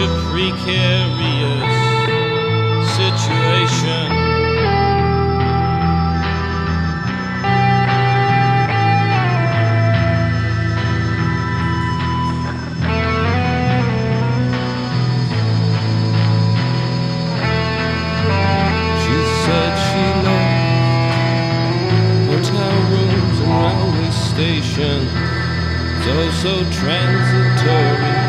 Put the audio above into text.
a precarious situation. She said she knows hotel rooms and railway stations, it's all so transitory.